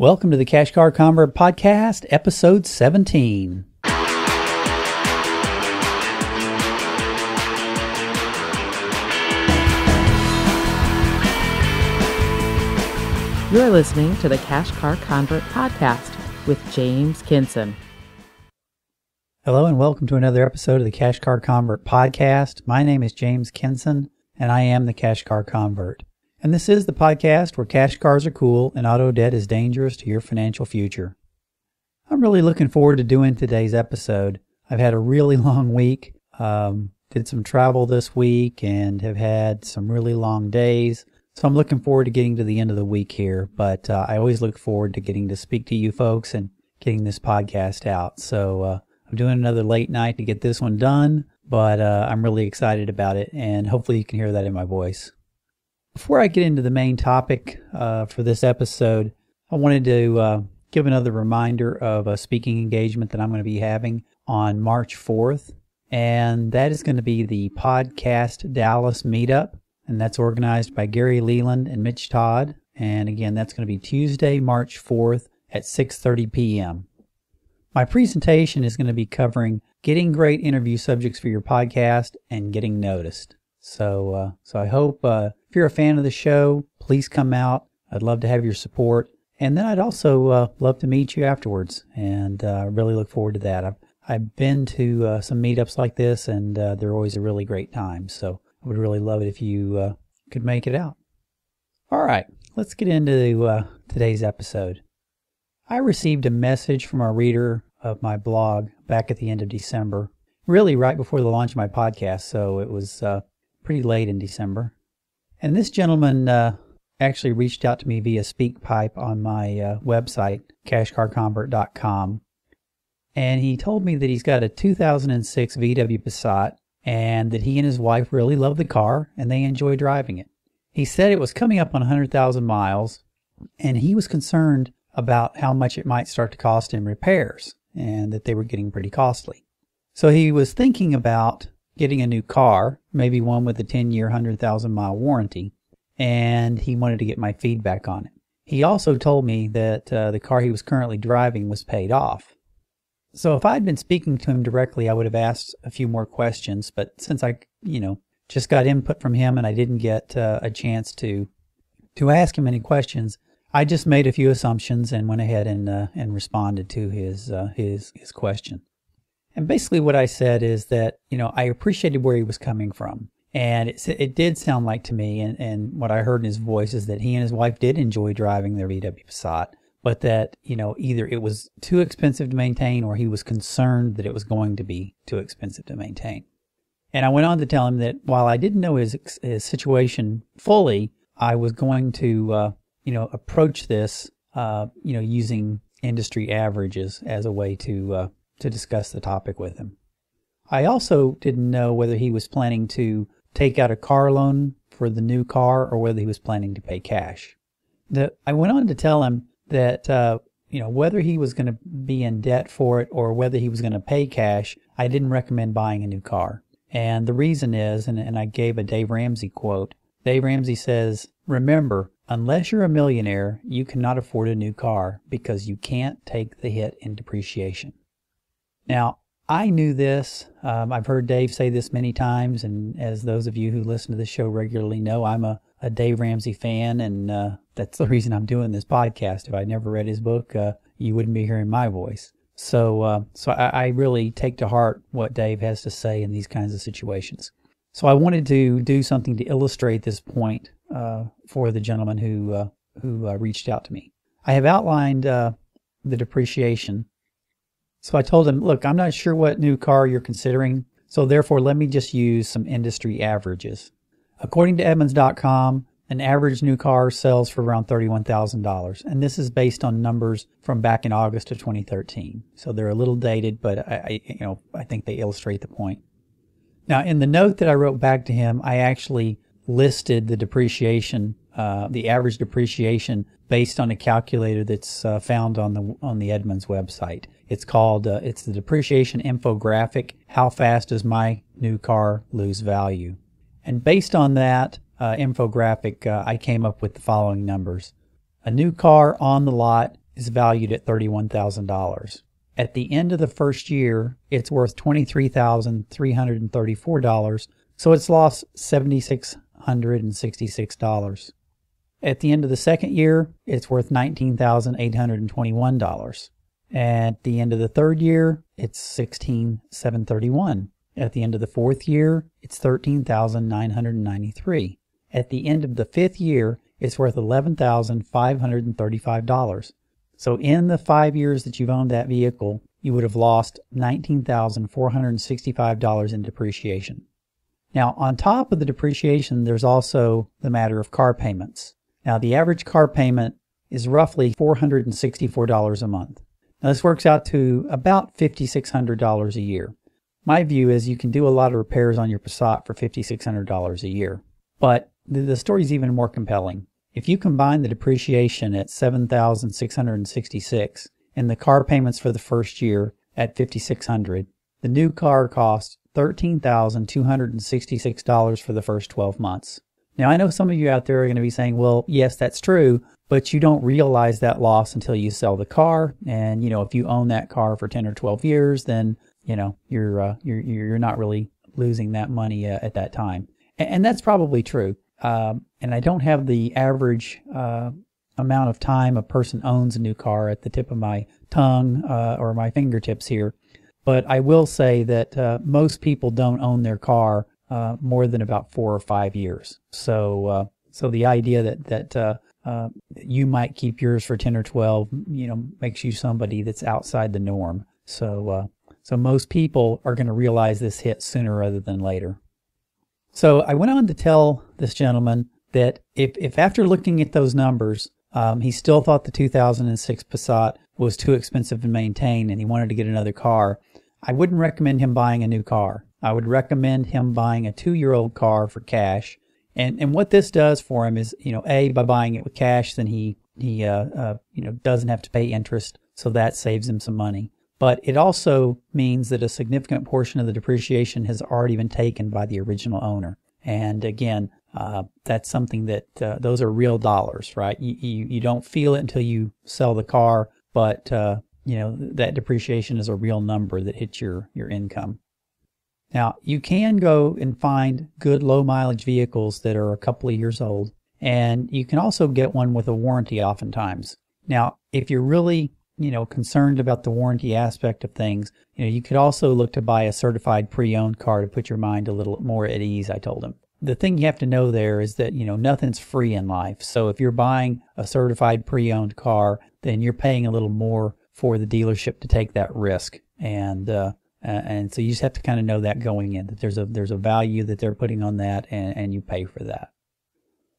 Welcome to the Cash Car Convert Podcast, episode 17. You're listening to the Cash Car Convert Podcast with James Kinson. Hello, and welcome to another episode of the Cash Car Convert Podcast. My name is James Kinson, and I am the Cash Car Convert. And this is the podcast where cash cars are cool and auto debt is dangerous to your financial future. I'm really looking forward to doing today's episode. I've had a really long week. Um, did some travel this week and have had some really long days. So I'm looking forward to getting to the end of the week here, but uh, I always look forward to getting to speak to you folks and getting this podcast out. So uh, I'm doing another late night to get this one done, but uh, I'm really excited about it, and hopefully you can hear that in my voice. Before I get into the main topic uh, for this episode, I wanted to uh, give another reminder of a speaking engagement that I'm going to be having on March 4th, and that is going to be the Podcast Dallas Meetup and that's organized by Gary Leland and Mitch Todd. And again, that's going to be Tuesday, March 4th at 6:30 p.m. My presentation is going to be covering getting great interview subjects for your podcast and getting noticed. So, uh, so I hope uh, if you're a fan of the show, please come out. I'd love to have your support, and then I'd also uh, love to meet you afterwards. And I really look forward to that. I've I've been to uh, some meetups like this, and uh, they're always a really great time. So I would really love it if you uh, could make it out. All right, let's get into uh, today's episode. I received a message from a reader of my blog back at the end of December, really right before the launch of my podcast, so it was uh, pretty late in December. And this gentleman uh, actually reached out to me via SpeakPipe on my uh, website, cashcarconvert.com. And he told me that he's got a 2006 VW Passat and that he and his wife really love the car and they enjoy driving it. He said it was coming up on 100,000 miles and he was concerned about how much it might start to cost in repairs and that they were getting pretty costly. So he was thinking about getting a new car, maybe one with a 10 year, 100,000 mile warranty, and he wanted to get my feedback on it. He also told me that uh, the car he was currently driving was paid off. So if I'd been speaking to him directly, I would have asked a few more questions. But since I, you know, just got input from him and I didn't get uh, a chance to to ask him any questions, I just made a few assumptions and went ahead and uh, and responded to his uh, his his question. And basically, what I said is that you know I appreciated where he was coming from, and it it did sound like to me, and and what I heard in his voice is that he and his wife did enjoy driving their VW Passat but that, you know, either it was too expensive to maintain or he was concerned that it was going to be too expensive to maintain. And I went on to tell him that while I didn't know his, his situation fully, I was going to, uh, you know, approach this, uh, you know, using industry averages as a way to, uh, to discuss the topic with him. I also didn't know whether he was planning to take out a car loan for the new car or whether he was planning to pay cash. The, I went on to tell him that uh, you know whether he was going to be in debt for it or whether he was going to pay cash, I didn't recommend buying a new car. And the reason is, and, and I gave a Dave Ramsey quote. Dave Ramsey says, "Remember, unless you're a millionaire, you cannot afford a new car because you can't take the hit in depreciation." Now, I knew this. Um, I've heard Dave say this many times, and as those of you who listen to the show regularly know, I'm a a Dave Ramsey fan, and uh, that's the reason I'm doing this podcast. If I never read his book, uh, you wouldn't be hearing my voice. So, uh, so I, I, really take to heart what Dave has to say in these kinds of situations. So, I wanted to do something to illustrate this point uh, for the gentleman who uh, who uh, reached out to me. I have outlined the depreciation. So, I told him, look, I'm not sure what new car you're considering. So, therefore, let me just use some industry averages. According to Edmunds.com, an average new car sells for around $31,000. And this is based on numbers from back in August of 2013. So they're a little dated, but I, I, you know, I think they illustrate the point. Now, in the note that I wrote back to him, I actually listed the depreciation, uh, the average depreciation based on a calculator that's uh, found on the on the Edmunds website. It's called uh, it's the depreciation infographic. How fast does my new car lose value? And based on that uh, infographic, uh, I came up with the following numbers. A new car on the lot is valued at $31,000. At the end of the first year, it's worth $23,334, so it's lost $7,666. At the end of the second year, it's worth $19,821. At the end of the third year, it's 16,731. At the end of the fourth year, it's 13,993. At the end of the fifth year, it's worth $11,535. So in the five years that you've owned that vehicle, you would have lost $19,465 in depreciation. Now, on top of the depreciation, there's also the matter of car payments. Now, the average car payment is roughly $464 a month. Now, this works out to about $5,600 a year. My view is you can do a lot of repairs on your Passat for $5,600 a year. But the, story is even more compelling. If you combine the depreciation at 7,666 and the car payments for the first year at 5,600, the new car costs $13,266 for the first 12 months. Now, I know some of you out there are going to be saying, well, yes, that's true, but you don't realize that loss until you sell the car. And, you know, if you own that car for 10 or 12 years, then, you know, you're, uh, you're, you're not really losing that money uh, at that time. And, and, that's probably true. Um, and I don't have the average uh, amount of time a person owns a new car at the tip of my tongue uh, or my fingertips here. But I will say that uh, most people don't own their car uh, more than about four or five years. So, uh, so the idea that that uh, you might keep yours for ten or twelve, you know, makes you somebody that's outside the norm. So, uh, so most people are going to realize this hit sooner rather than later. So I went on to tell this gentleman that if if after looking at those numbers, um, he still thought the 2006 Passat was too expensive to maintain and he wanted to get another car, I wouldn't recommend him buying a new car. I would recommend him buying a two year old car for cash. And and what this does for him is, you know, a by buying it with cash, then he he uh, uh, you know doesn't have to pay interest, so that saves him some money. But it also means that a significant portion of the depreciation has already been taken by the original owner. And again, uh, that's something that uh, those are real dollars, right? You, you you don't feel it until you sell the car, but uh, you know that depreciation is a real number that hits your your income. Now, you can go and find good low mileage vehicles that are a couple of years old, and you can also get one with a warranty oftentimes. Now, if you're really, you know, concerned about the warranty aspect of things, you know, you could also look to buy a certified pre-owned car to put your mind a little more at ease, I told him. The thing you have to know there is that, you know, nothing's free in life. So if you're buying a certified pre-owned car, then you're paying a little more for the dealership to take that risk. And, uh, uh, and so you just have to kind of know that going in that there's a there's a value that they're putting on that, and, and you pay for that.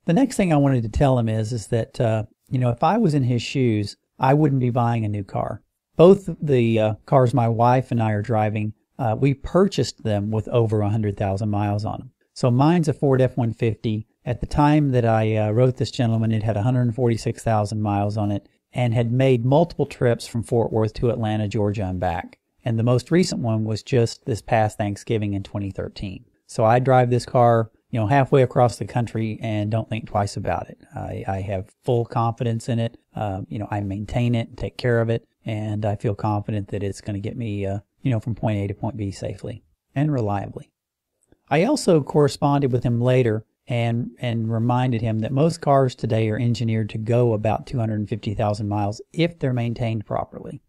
The next thing I wanted to tell him is is that uh, you know if I was in his shoes, I wouldn't be buying a new car. Both the uh, cars my wife and I are driving, uh, we purchased them with over a hundred thousand miles on them. So mine's a Ford F-150. At the time that I uh, wrote this gentleman, it had 146,000 miles on it and had made multiple trips from Fort Worth to Atlanta, Georgia, and back. And the most recent one was just this past Thanksgiving in 2013. So I drive this car, you know, halfway across the country and don't think twice about it. I, I have full confidence in it. Uh, you know, I maintain it take care of it. And I feel confident that it's going to get me, uh, you know, from point A to point B safely and reliably. I also corresponded with him later and and reminded him that most cars today are engineered to go about 250,000 miles if they're maintained properly.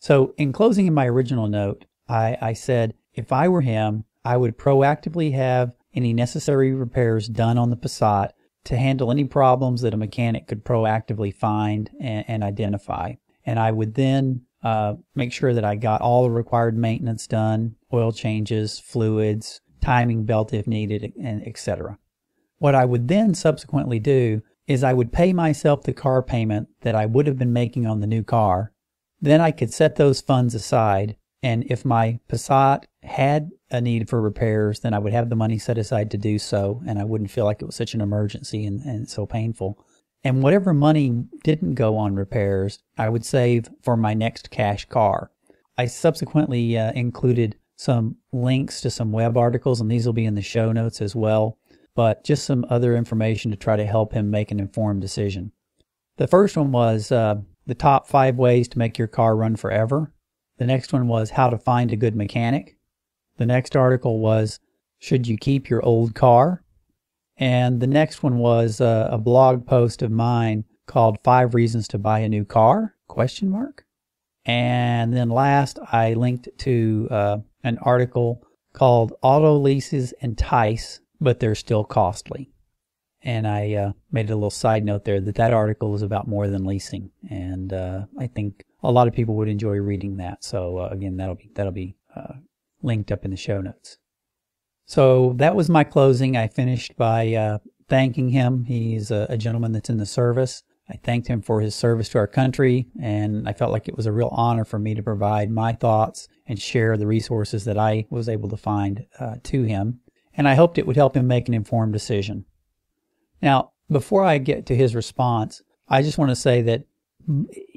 So, in closing in my original note, I, I said if I were him, I would proactively have any necessary repairs done on the Passat to handle any problems that a mechanic could proactively find and, and identify. And I would then uh, make sure that I got all the required maintenance done, oil changes, fluids, timing belt if needed, and etc. What I would then subsequently do is I would pay myself the car payment that I would have been making on the new car then I could set those funds aside. And if my Passat had a need for repairs, then I would have the money set aside to do so. And I wouldn't feel like it was such an emergency and, and so painful. And whatever money didn't go on repairs, I would save for my next cash car. I subsequently uh, included some links to some web articles, and these will be in the show notes as well, but just some other information to try to help him make an informed decision. The first one was uh, the top five ways to make your car run forever. The next one was how to find a good mechanic. The next article was should you keep your old car? And the next one was uh, a blog post of mine called Five Reasons to Buy a New Car? Question mark. And then last, I linked to uh, an article called Auto Leases Entice, but they're still costly. And I uh, made a little side note there that that article is about more than leasing, and uh, I think a lot of people would enjoy reading that. So uh, again, that'll be that'll be uh, linked up in the show notes. So that was my closing. I finished by uh, thanking him. He's a, a gentleman that's in the service. I thanked him for his service to our country, and I felt like it was a real honor for me to provide my thoughts and share the resources that I was able to find uh, to him. And I hoped it would help him make an informed decision. Now, before I get to his response, I just want to say that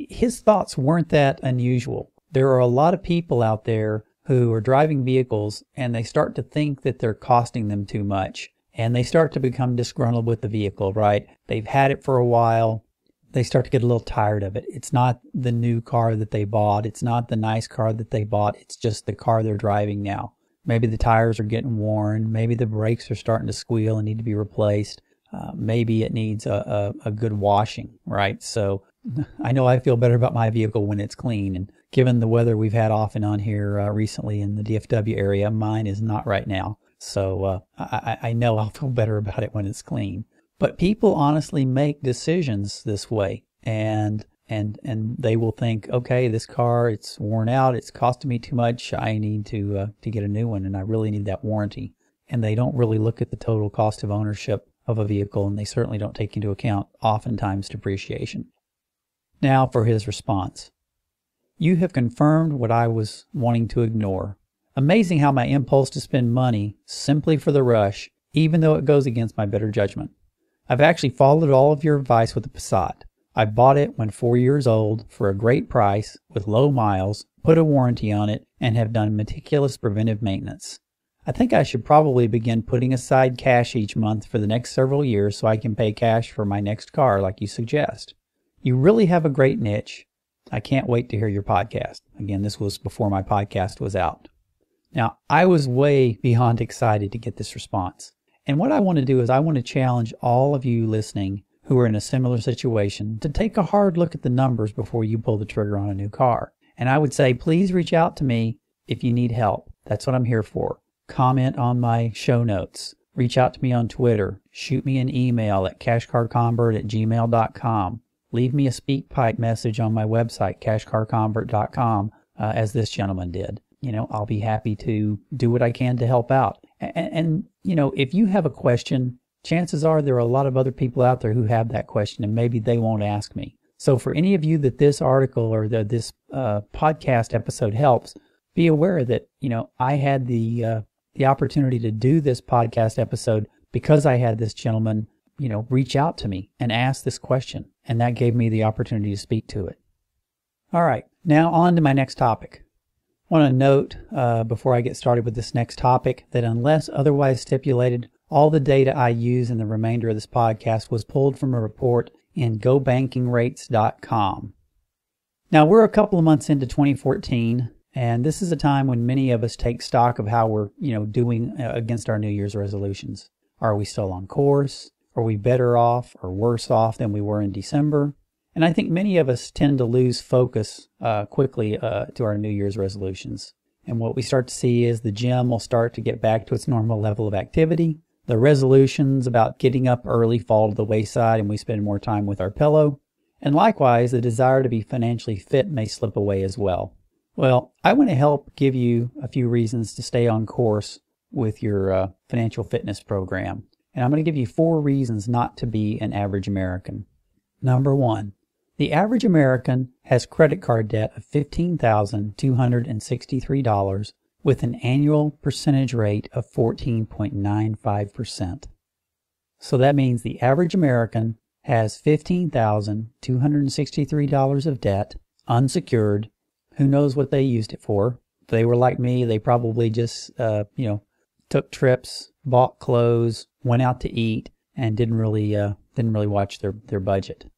his thoughts weren't that unusual. There are a lot of people out there who are driving vehicles and they start to think that they're costing them too much and they start to become disgruntled with the vehicle, right? They've had it for a while. They start to get a little tired of it. It's not the new car that they bought. It's not the nice car that they bought. It's just the car they're driving now. Maybe the tires are getting worn. Maybe the brakes are starting to squeal and need to be replaced. Uh, maybe it needs a, a, a good washing, right? So I know I feel better about my vehicle when it's clean. And given the weather we've had off and on here uh, recently in the DFW area, mine is not right now. So uh, I, I know I'll feel better about it when it's clean. But people honestly make decisions this way, and and and they will think, okay, this car it's worn out, it's costing me too much. I need to uh, to get a new one, and I really need that warranty. And they don't really look at the total cost of ownership of a vehicle, and they certainly don't take into account oftentimes depreciation. Now for his response. You have confirmed what I was wanting to ignore. Amazing how my impulse to spend money simply for the rush, even though it goes against my better judgment. I've actually followed all of your advice with the Passat. I bought it when four years old for a great price with low miles, put a warranty on it, and have done meticulous preventive maintenance. I think I should probably begin putting aside cash each month for the next several years so I can pay cash for my next car like you suggest. You really have a great niche. I can't wait to hear your podcast. Again, this was before my podcast was out. Now, I was way beyond excited to get this response. And what I want to do is I want to challenge all of you listening who are in a similar situation to take a hard look at the numbers before you pull the trigger on a new car. And I would say, please reach out to me if you need help. That's what I'm here for. Comment on my show notes. Reach out to me on Twitter. Shoot me an email at cashcarconvert at gmail.com leave me a SpeakPipe message on my website, cashcarconvert.com, uh, as this gentleman did. You know, I'll be happy to do what I can to help out. And, and, you know, if you have a question, chances are there are a lot of other people out there who have that question and maybe they won't ask me. So for any of you that this article or the, this uh, podcast episode helps, be aware that, you know, I had the, uh, the opportunity to do this podcast episode because I had this gentleman you know, reach out to me and ask this question. And that gave me the opportunity to speak to it. All right, now on to my next topic. I want to note uh, before I get started with this next topic that unless otherwise stipulated, all the data I use in the remainder of this podcast was pulled from a report in gobankingrates.com. Now we're a couple of months into 2014, and this is a time when many of us take stock of how we're, you know, doing uh, against our New Year's resolutions. Are we still on course? Are we better off or worse off than we were in December? And I think many of us tend to lose focus uh, quickly uh, to our New Year's resolutions. And what we start to see is the gym will start to get back to its normal level of activity. The resolutions about getting up early fall to the wayside and we spend more time with our pillow. And likewise, the desire to be financially fit may slip away as well. Well, I want to help give you a few reasons to stay on course with your uh, financial fitness program. And I'm going to give you four reasons not to be an average American. Number one, the average American has credit card debt of $15,263 with an annual percentage rate of 14.95%. So that means the average American has $15,263 of debt, unsecured. Who knows what they used it for? If they were like me, they probably just, uh, you know, took trips, bought clothes, went out to eat, and didn't really uh, didn't really watch their their budget.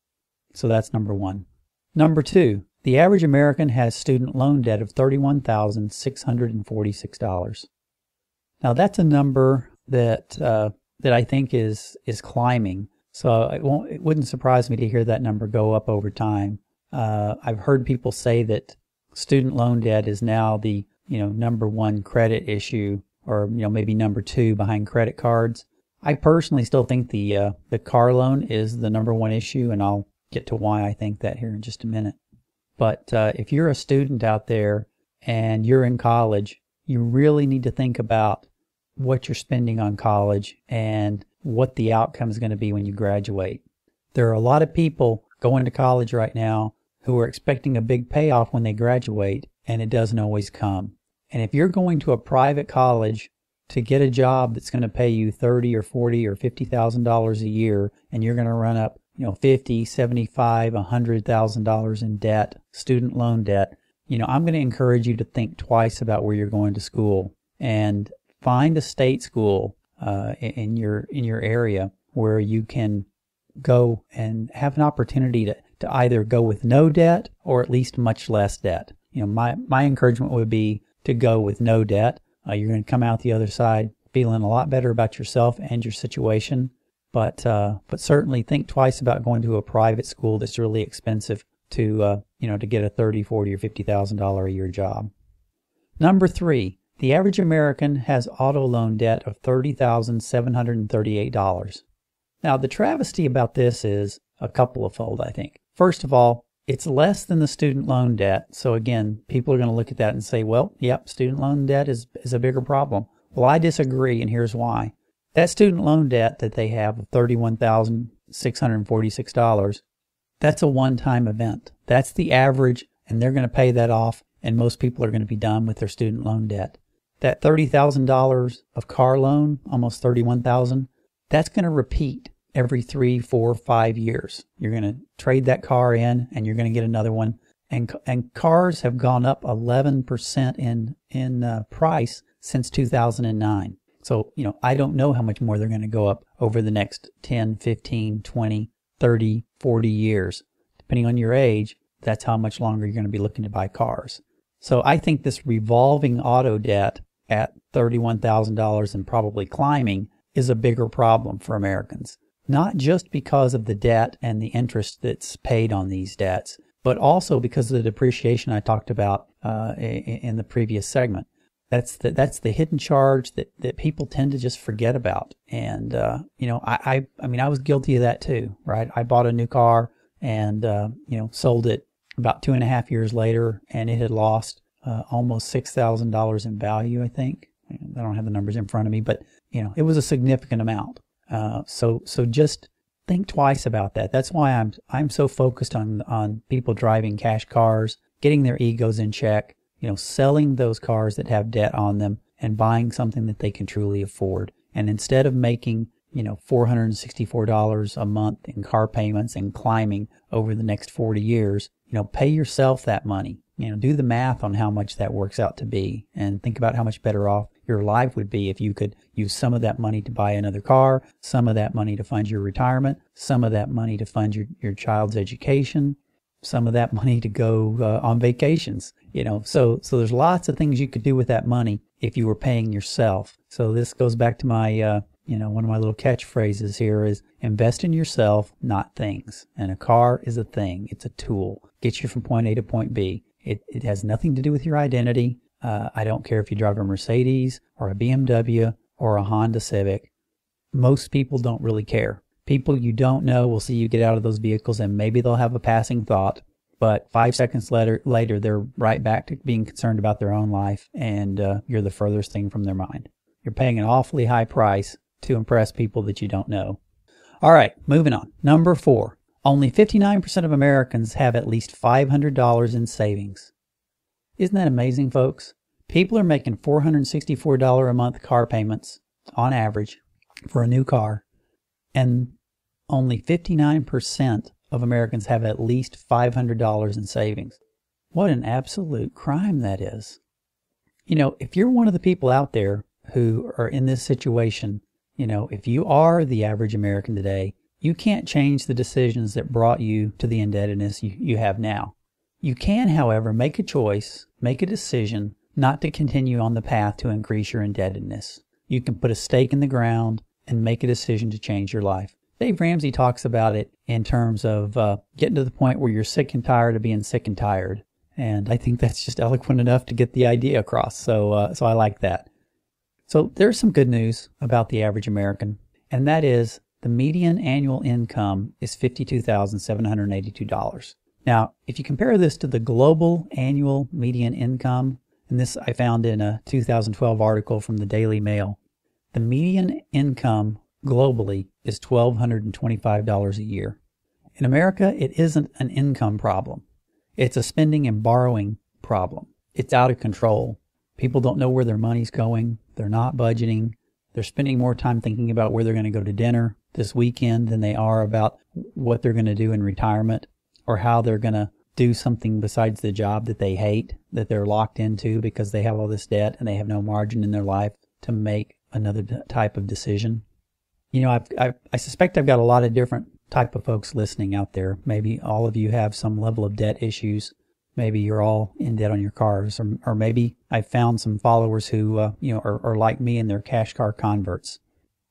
So that's number one. Number two, the average American has student loan debt of $31,646. Now that's a number that uh, that I think is is climbing. So it won't it wouldn't surprise me to hear that number go up over time. Uh, I've heard people say that student loan debt is now the you know number one credit issue, or you know maybe number two behind credit cards. I personally still think the uh, the car loan is the number one issue, and I'll get to why I think that here in just a minute. But uh, if you're a student out there and you're in college, you really need to think about what you're spending on college and what the outcome is going to be when you graduate. There are a lot of people going to college right now who are expecting a big payoff when they graduate, and it doesn't always come. And if you're going to a private college to get a job that's going to pay you thirty or forty or fifty thousand dollars a year, and you're going to run up, you know, fifty, seventy-five, a hundred thousand dollars in debt, student loan debt, you know, I'm going to encourage you to think twice about where you're going to school and find a state school uh, in your in your area where you can go and have an opportunity to, to either go with no debt or at least much less debt. You know, my, my encouragement would be to go with no debt. Uh, you're going to come out the other side feeling a lot better about yourself and your situation. But uh, but certainly think twice about going to a private school that's really expensive to uh, you know to get a thirty, forty, or fifty thousand dollar a year job. Number three, the average American has auto loan debt of thirty thousand seven hundred and thirty-eight dollars. Now the travesty about this is a couple of fold, I think. First of all, it's less than the student loan debt. So again, people are going to look at that and say, well, yep, student loan debt is, is a bigger problem. Well, I disagree, and here's why. That student loan debt that they have of $31,646, that's a one time event. That's the average, and they're going to pay that off, and most people are going to be done with their student loan debt. That $30,000 of car loan, almost 31000 that's going to repeat every three, four, five years. You're going to trade that car in and you're going to get another one. And, and cars have gone up 11% in, in uh, price since 2009. So, you know, I don't know how much more they're going to go up over the next 10, 15, 20, 30, 40 years. Depending on your age, that's how much longer you're going to be looking to buy cars. So I think this revolving auto debt at $31,000 and probably climbing is a bigger problem for Americans not just because of the debt and the interest that's paid on these debts, but also because of the depreciation I talked about uh, in the previous segment. That's the that's the hidden charge that, that people tend to just forget about. And uh, you know, I, I I mean I was guilty of that too, right? I bought a new car and uh, you know sold it about two and a half years later, and it had lost uh, almost six thousand dollars in value. I think I don't have the numbers in front of me, but you know it was a significant amount. Uh, so so just think twice about that. That's why I'm I'm so focused on on people driving cash cars, getting their egos in check, you know, selling those cars that have debt on them and buying something that they can truly afford. And instead of making, you know, $464 a month in car payments and climbing over the next 40 years, you know, pay yourself that money. You know, do the math on how much that works out to be and think about how much better off your life would be if you could use some of that money to buy another car, some of that money to fund your retirement, some of that money to fund your, your child's education, some of that money to go uh, on vacations, you know. So so there's lots of things you could do with that money if you were paying yourself. So this goes back to my uh, you know, one of my little catchphrases here is invest in yourself, not things. And a car is a thing. It's a tool. Gets you from point A to point B. It, it has nothing to do with your identity. Uh, I don't care if you drive a Mercedes or a BMW or a Honda Civic. Most people don't really care. People you don't know will see you get out of those vehicles and maybe they'll have a passing thought, but five seconds later, later they're right back to being concerned about their own life and uh, you're the furthest thing from their mind. You're paying an awfully high price to impress people that you don't know. All right, moving on. Number four. Only 59% of Americans have at least $500 in savings. Isn't that amazing, folks? People are making $464 a month car payments on average for a new car, and only 59% of Americans have at least $500 in savings. What an absolute crime that is. You know, if you're one of the people out there who are in this situation, you know, if you are the average American today You can't change the decisions that brought you to the indebtedness you, you have now. You can, however, make a choice, make a decision not to continue on the path to increase your indebtedness. You can put a stake in the ground and make a decision to change your life. Dave Ramsey talks about it in terms of uh, getting to the point where you're sick and tired of being sick and tired. And I think that's just eloquent enough to get the idea across. So, uh, so I like that. So there's some good news about the average American, and that is the median annual income is $52,782. Now, if you compare this to the global annual median income, and this I found in a 2012 article from the Daily Mail, the median income globally is $1,225 a year. In America, it isn't an income problem. It's a spending and borrowing problem. It's out of control. People don't know where their money's going. They're not budgeting. They're spending more time thinking about where they're going to go to dinner this weekend than they are about what they're going to do in retirement or how they're going to do something besides the job that they hate, that they're locked into because they have all this debt and they have no margin in their life to make another type of decision. You know, I've, I've, i suspect I've got a lot of different type of folks listening out there. Maybe all of you have some level of debt issues. Maybe you're all in debt on your cars, or, or maybe I found some followers who, uh, you know, are, are like me and they're cash car converts.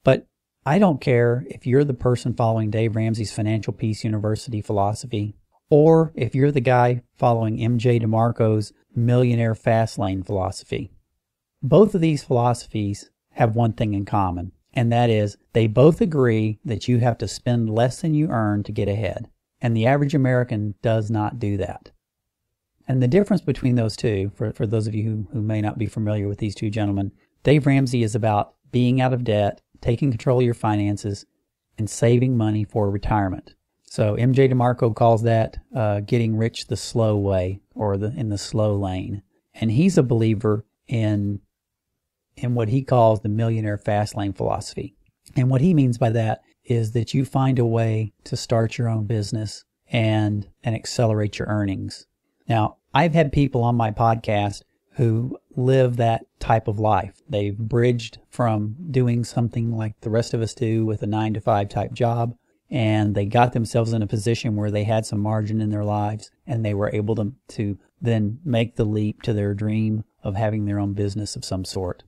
But I don't care if you're the person following Dave Ramsey's Financial Peace University philosophy or if you're the guy following MJ DeMarco's millionaire fast lane philosophy. Both of these philosophies have one thing in common, and that is they both agree that you have to spend less than you earn to get ahead. And the average American does not do that. And the difference between those two, for, for those of you who, who may not be familiar with these two gentlemen, Dave Ramsey is about being out of debt, taking control of your finances, and saving money for retirement. So MJ DeMarco calls that uh, getting rich the slow way or the in the slow lane, and he's a believer in in what he calls the millionaire fast lane philosophy. And what he means by that is that you find a way to start your own business and and accelerate your earnings. Now, I've had people on my podcast who live that type of life. They've bridged from doing something like the rest of us do with a 9 to 5 type job and they got themselves in a position where they had some margin in their lives and they were able to, to then make the leap to their dream of having their own business of some sort.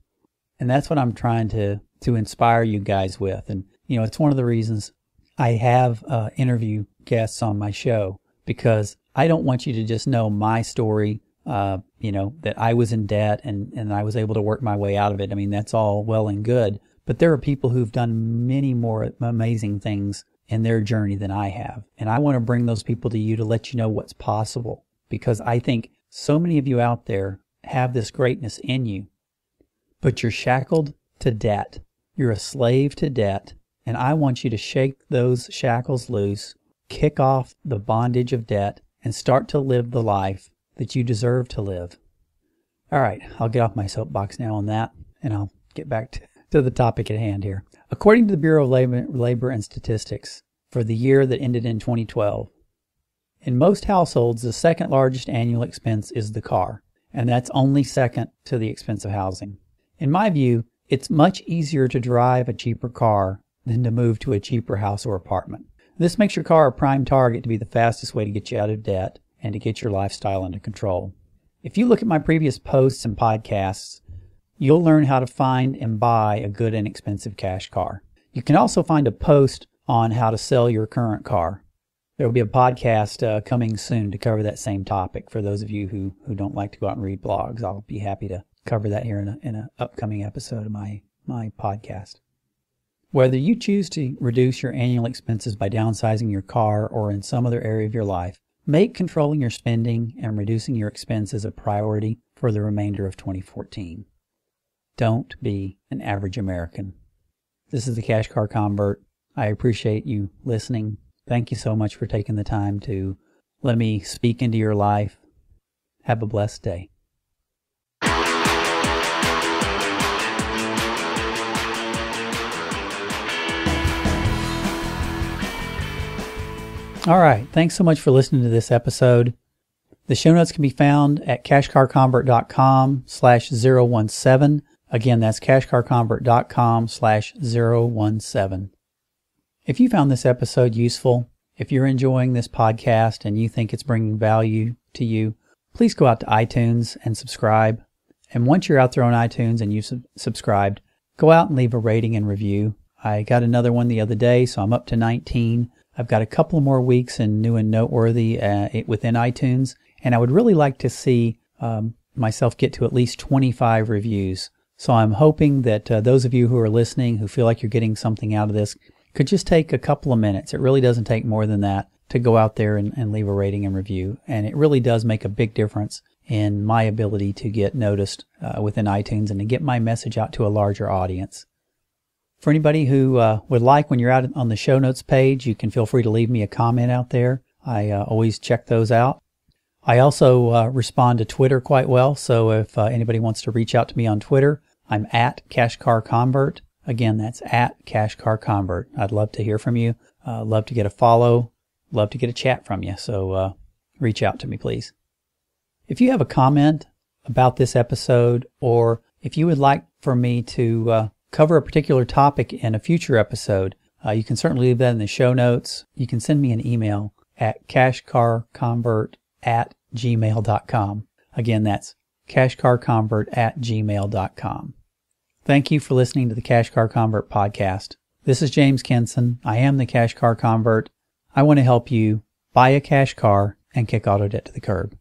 And that's what I'm trying to, to inspire you guys with. And, you know, it's one of the reasons I have uh, interview guests on my show because I don't want you to just know my story, uh, you know, that I was in debt and, and I was able to work my way out of it. I mean, that's all well and good. But there are people who've done many more amazing things in their journey than I have. And I want to bring those people to you to let you know what's possible because I think so many of you out there have this greatness in you, but you're shackled to debt. You're a slave to debt. And I want you to shake those shackles loose, kick off the bondage of debt, and start to live the life that you deserve to live. All right, I'll get off my soapbox now on that, and I'll get back to, to the topic at hand here. According to the Bureau of Labor, and Statistics, for the year that ended in 2012, in most households, the second largest annual expense is the car, and that's only second to the expense of housing. In my view, it's much easier to drive a cheaper car than to move to a cheaper house or apartment. This makes your car a prime target to be the fastest way to get you out of debt and to get your lifestyle under control. If you look at my previous posts and podcasts, you'll learn how to find and buy a good and expensive cash car. You can also find a post on how to sell your current car. There will be a podcast uh, coming soon to cover that same topic. For those of you who, who don't like to go out and read blogs, I'll be happy to cover that here in an upcoming episode of my, my podcast. Whether you choose to reduce your annual expenses by downsizing your car or in some other area of your life, make controlling your spending and reducing your expenses a priority for the remainder of 2014. Don't be an average American. This is the Cash Car Convert. I appreciate you listening. Thank you so much for taking the time to let me speak into your life. Have a blessed day. All right. Thanks so much for listening to this episode. The show notes can be found at cashcarconvert.com slash 017. Again, that's cashcarconvert.com slash 017. If you found this episode useful, if you're enjoying this podcast and you think it's bringing value to you, please go out to iTunes and subscribe. And once you're out there on iTunes and you've sub- subscribed, go out and leave a rating and review. I got another one the other day, so I'm up to 19. I've got a couple more weeks in new and noteworthy uh, within iTunes, and I would really like to see um, myself get to at least 25 reviews. So I'm hoping that uh, those of you who are listening who feel like you're getting something out of this could just take a couple of minutes. It really doesn't take more than that to go out there and, and leave a rating and review. And it really does make a big difference in my ability to get noticed uh, within iTunes and to get my message out to a larger audience. For anybody who uh, would like, when you're out on the show notes page, you can feel free to leave me a comment out there. I uh, always check those out. I also uh, respond to Twitter quite well, so if uh, anybody wants to reach out to me on Twitter, I'm at CashCarConvert. Again, that's at CashCarConvert. I'd love to hear from you. Uh, love to get a follow. Love to get a chat from you. So uh, reach out to me, please. If you have a comment about this episode, or if you would like for me to uh, cover a particular topic in a future episode, uh, you can certainly leave that in the show notes. You can send me an email at cashcarconvert at gmail.com. Again, that's cashcarconvert at gmail.com. Thank you for listening to the Cash Car Convert podcast. This is James Kinson. I am the Cash Car Convert. I want to help you buy a cash car and kick auto debt to the curb.